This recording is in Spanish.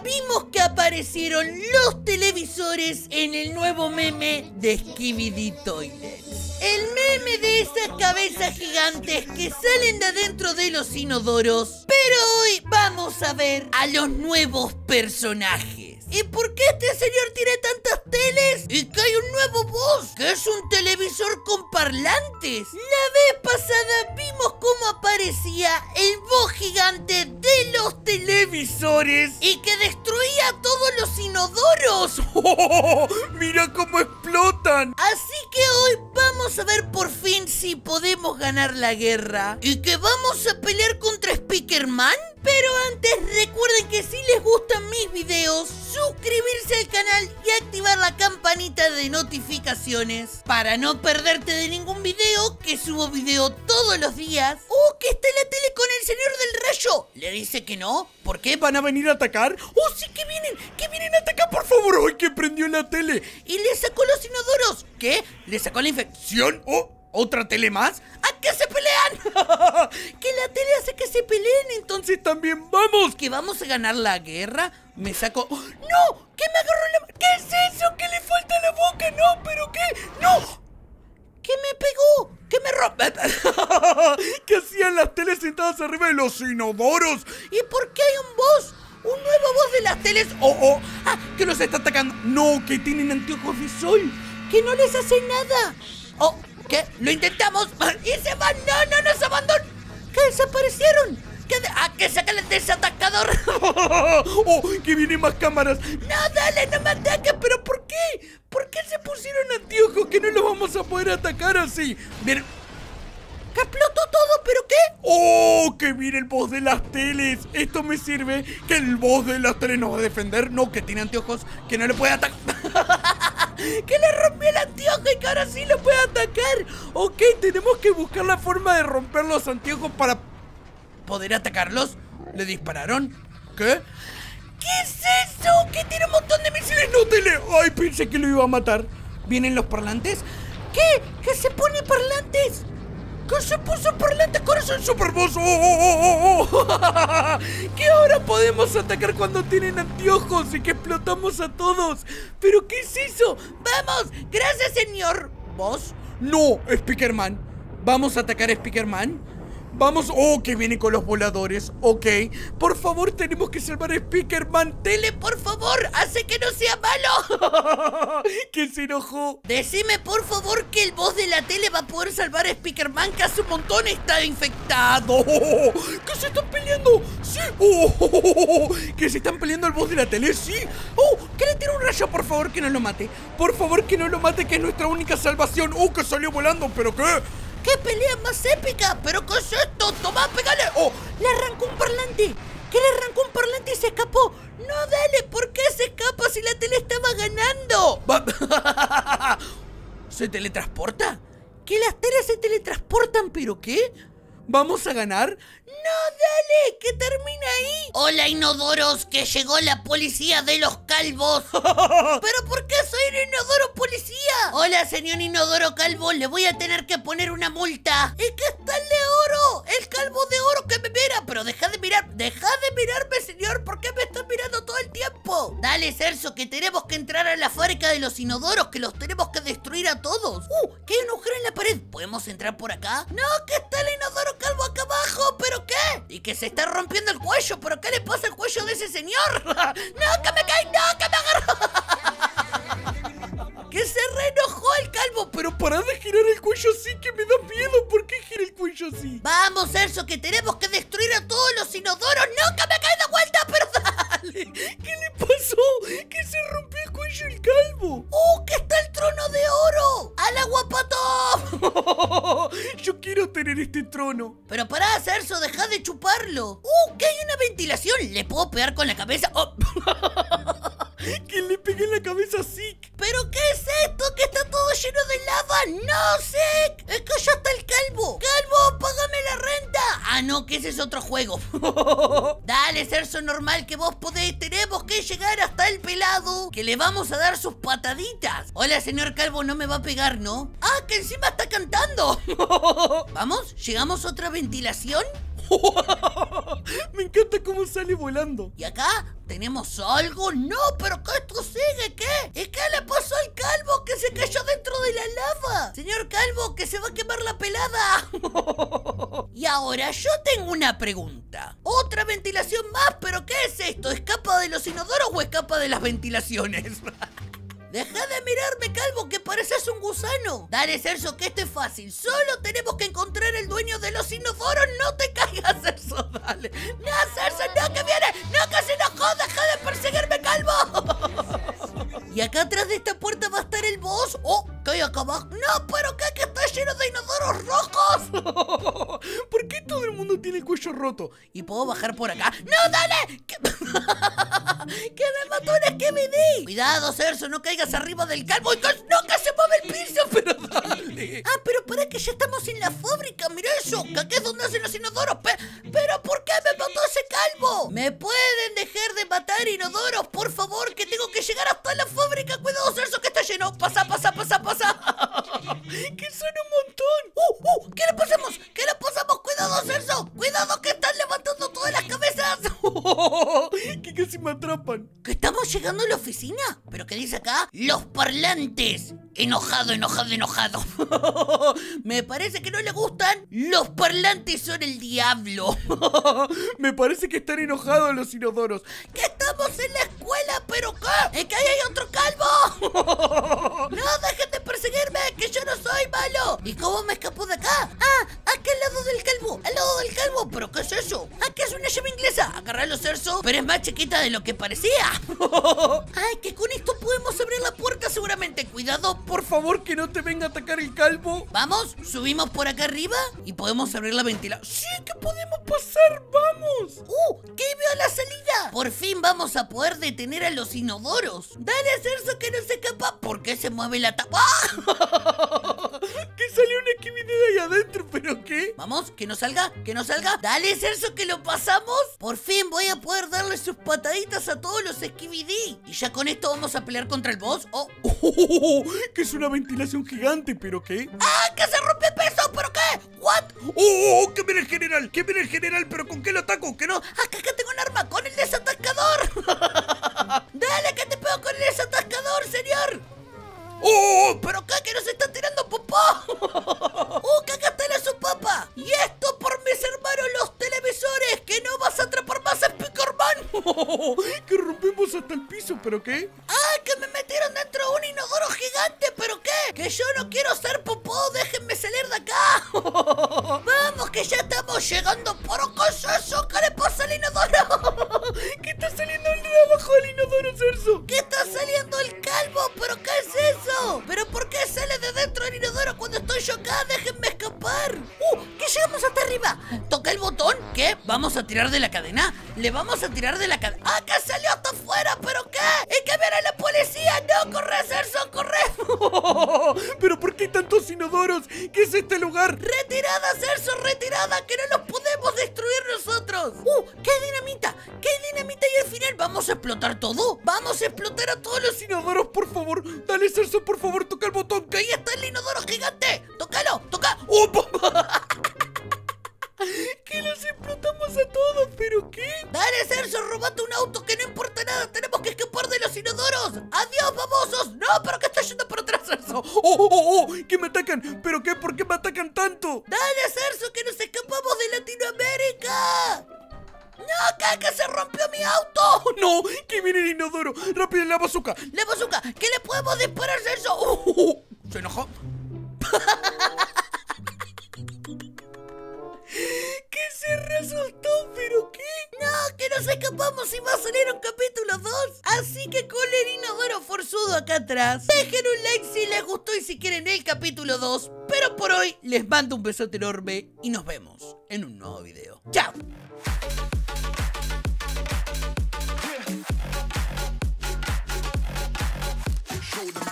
vimos que aparecieron los televisores en el nuevo meme de Skibidi Toilets. El meme de esas cabezas gigantes que salen de adentro de los inodoros. Pero hoy vamos a ver a los nuevos personajes. ¿Y por qué este señor tiene tantas teles? Y que hay un nuevo boss, que es un televisor con parlantes. Así que hoy vamos a ver por fin si podemos ganar la guerra y que vamos a pelear contra Speakerman. Pero antes recuerden que si les gustan mis videos, suscribirse al canal y activar la campanita de notificaciones para no perderte de ningún video, que subo video todos los días. ¡Oh, que está en la tele con el señor del rayo! Le dice que no. ¿Por qué? ¿Van a venir a atacar? ¡Oh, sí que vienen! ¡Que vienen a atacar, por favor! ¡Ay, que prendió la tele! Y le sacó los inodoros. ¿Qué? ¿Le sacó la infección? ¡Oh! ¿Otra tele más? ¿A qué se pelean? que la tele hace que se peleen, entonces también vamos. ¿Que vamos a ganar la guerra? Me saco... ¡Oh! ¡No! ¿Qué me agarró la... ¿Qué es eso? ¿Qué le falta la boca? ¡No! ¿Pero qué? ¡No! ¿Qué me pegó? ¿Qué me rompe? ¿Qué hacían las teles sentadas arriba de los inodoros? ¿Y por qué hay un boss? ¿Un nuevo boss de las teles? ¡Oh, oh! ¡Ah! ¿Que los está atacando? ¡No! ¡Que tienen anteojos de sol! ¡Que no les hace nada! ¡Oh! ¿Qué? ¿Lo intentamos? ¡Y se van! ¡No, no nos abandonan! ¿Qué desaparecieron? ¿Qué. ¡Ah, que sacan el desatacador! ¡Oh, que vienen más cámaras! ¡No, dale, no me ataques! ¿Pero por qué? ¿Por qué se pusieron anteojos a poder atacar así? Bien... ¡Que explotó todo! ¿Pero qué? ¡Oh! ¡Que viene el boss de las teles! Esto me sirve que el boss de las teles nos va a defender. No, que tiene anteojos que no le puede atacar. que le rompió el anteojo y que ahora sí lo puede atacar. Ok, tenemos que buscar la forma de romper los anteojos para poder atacarlos. ¿Le dispararon? ¿Qué? ¿Qué es eso? Que tiene un montón de misiles. ¡No te le... ¡Ay, pensé que lo iba a matar! ¿Vienen los parlantes? ¿Qué? ¿Que se pone parlantes? ¿Qué se puso parlante corazón super boss? ¡Oh, oh, oh, oh! que ahora podemos atacar cuando tienen anteojos y que explotamos a todos. ¿Pero qué es eso? ¡Vamos! ¡Gracias, señor! ¿Vos? No, Speakerman. ¿Vamos a atacar a Speakerman? Vamos, oh, que viene con los voladores, ok Por favor, tenemos que salvar a Speakerman Tele, por favor, hace que no sea malo. Que se enojó Decime, por favor, que el boss de la tele va a poder salvar a Speakerman Que hace un montón está infectado. ¿Que se están peleando? Sí. Oh, ¿Que se están peleando el boss de la tele? Sí. Oh, que le tire un rayo, por favor, que no lo mate. Por favor, que no lo mate, que es nuestra única salvación. Oh, que salió volando, ¿pero qué? ¡Qué pelea más épica! ¿Pero qué es esto? ¡Toma, pégale! ¡Oh! ¡Le arrancó un parlante! ¿Qué le arrancó un parlante y se escapó? ¡No, dale! ¿Por qué se escapa si la tele estaba ganando? ¿Se teletransporta? ¿Que las teles se teletransportan? ¿Pero qué? ¿Vamos a ganar? ¡No, dale! ¡Que termina ahí! Hola, inodoros, que llegó la policía de los calvos. ¿Pero por qué soy un inodoro policía? Hola, señor inodoro calvo, le voy a tener que poner una multa. ¿Y qué está el de oro? El calvo de oro que me mira. Pero deja de mirar, deja de mirarme, señor. ¿Por qué me estás mirando todo el tiempo? Dale, Cerso, que tenemos que entrar a la fábrica de los inodoros, que los tenemos que destruir a todos. ¡Uh! Que hay un agujero en la pared. ¿Podemos entrar por acá? No, que está el inodoro calvo acá abajo. ¿Pero qué? Y que se está rompiendo el cuello. ¿Pero qué le pasa al cuello de ese señor? ¡No, que me cae! ¡No, que me agarró! ¡Que se reenojó el calvo! Pero para de girar el cuello así, que me da miedo. ¿Por qué gira el cuello así? Vamos, Erso, que tenemos que destruir a todos Pero pará, Cerso, deja de chuparlo. ¡Uh, que hay una ventilación! ¿Le puedo pegar con la cabeza? ¡Oh! que le pegué en la cabeza a Zeke. ¿Pero qué es esto? Que está todo lleno de lava. ¡No, Zeke! Es que ya está el. ¡Calvo, no, que ese es otro juego. Dale, Cerso normal que vos podés. Tenemos que llegar hasta el pelado. Que le vamos a dar sus pataditas. Hola, señor calvo, no me va a pegar, ¿no? Ah, que encima está cantando. ¿Vamos? ¿Llegamos a otra ventilación? Me encanta cómo sale volando. ¿Y acá tenemos algo? No, pero que esto sigue, ¿qué? ¿Y qué le pasó al calvo que se cayó dentro de la lava? Señor calvo, que se va a quemar la pelada. Y ahora yo tengo una pregunta. Otra ventilación más, pero ¿qué es esto? ¿Escapa de los inodoros o escapa de las ventilaciones? Deja de mirarme, calvo, que pareces un gusano. Dale, Celso, que esto es fácil. Solo tenemos que encontrar el dueño de los inodoros. No te bajar por acá? ¡No, dale! ¿Qué, ¿Qué me mató un SKBD? Cuidado, Celso, no caigas arriba del calvo. ¡No, que se mueve el piso! Pero dale. Ah, pero para que ya estamos en la fábrica. Mira eso, que es donde hacen los inodoros. Pe- pero ¿por qué me mató ese calvo? ¿Me pueden dejar de matar inodoros, qué dice acá? ¡Los parlantes! Enojado, enojado, enojado. Me parece que no le gustan. Los parlantes son el diablo. Me parece que están enojados los inodoros. ¡Que estamos en la escuela! ¿Pero qué? ¡Es que ahí hay otro calvo! ¡No dejen de perseguirme! ¡Que yo no soy malo! ¿Y cómo me escapó de acá? ¡Ah! ¡Aquí al lado del calvo! ¡Al lado del calvo! ¿Pero qué es eso? ¡Aquí es una llave inglesa! Agarralo, Cerso, pero es más chiquita de lo que parecía. ¡Ay, que con esto podemos abrir la puerta seguramente! ¡Cuidado! Por favor, que no te venga a atacar el calvo. Vamos, subimos por acá arriba y podemos abrir la ventilación. ¡Sí, que podemos pasar! ¡Vamos! ¡Uh! ¡Que veo la salida! Por fin vamos a poder detener a los inodoros. Dale a Cerso que no se escapa. ¿Por qué se mueve la tapa? ¡Ah! Que salió una esquivida de ahí adentro, ¿pero qué? Vamos, que no salga, que no salga. Dale, Celso, que lo pasamos. Por fin voy a poder darle sus pataditas a todos los Skibidi. Y ya con esto vamos a pelear contra el boss. Oh, Oh, que es una ventilación gigante, ¿pero qué? ¡Ah! ¡Que se rompe peso! ¿Pero qué? ¿What? ¡Oh, oh, que viene el general! ¡Que viene el general! ¿Pero con qué lo ataco? ¡Que no! ¡Acá que tengo un arma! ¡Con el desatascador! ¡Dale, que te pego con el desatascador, señor! ¡Oh! ¿Pero? ¡Que nos están tirando popó! ¡Uh, que acá está la sopapa! ¡Y esto por mis hermanos los televisores! ¡Que no vas a atrapar más a Spikerman! oh, que rompemos hasta el piso, ¿pero qué? ¡Ah, que me metieron dentro de un inodoro gigante! ¿Pero qué? ¡Que yo no quiero ser popó! ¡Déjenme salir de acá! ¡Vamos, que ya estamos llegando! ¿Pero qué es eso? ¿Qué le estoy acá? ¡Déjenme escapar! ¡Uh! ¡Que llegamos hasta arriba! Toca el botón. ¿Qué? ¿Vamos a tirar de la cadena? ¿Le vamos a tirar de la cadena? ¡Ah, que salió hasta afuera! ¿Pero qué? ¡Es que viene la policía! ¡No! ¡Corre, Celso! ¡Corre! ¿Pero por qué hay tantos inodoros? ¿Qué es este lugar? ¡Retirada, Celso! ¡Retirada! ¡Que no los podemos destruir nosotros! ¡Uh! ¡Qué dinamita! ¡Qué dinamita! Y al final vamos a explotar todo. ¡Vamos a explotar a todos los Inodoros, por favor. Dale, Cerso, por favor, toca el botón. ¡Que ahí está el inodoro gigante! ¡Tócalo! ¡Toca! Que los explotamos a todos, ¿pero qué? ¡Dale, Celso! ¡Robate un auto! ¡Que no importa nada! ¡Tenemos que escapar de los inodoros! ¡Adiós, babosos! ¡No! ¡Pero que está yendo por atrás, Celso! ¡Oh, oh, oh! oh! ¡Que me atacan! ¿Pero qué? ¿Por no! ¡Que viene el inodoro! ¡Rápido, la bazooka! ¡La bazooka! ¡Que le podemos disparar, Celso! ¡Uh! Oh, oh. ¿Se enojó? ¡Que se resultó! ¿Pero qué? ¡No! ¡Que nos escapamos y va a salir un capítulo 2! Así que con el inodoro forzudo acá atrás, dejen un like si les gustó y si quieren el capítulo 2. Pero por hoy les mando un besote enorme y nos vemos en un nuevo video. ¡Chao! told him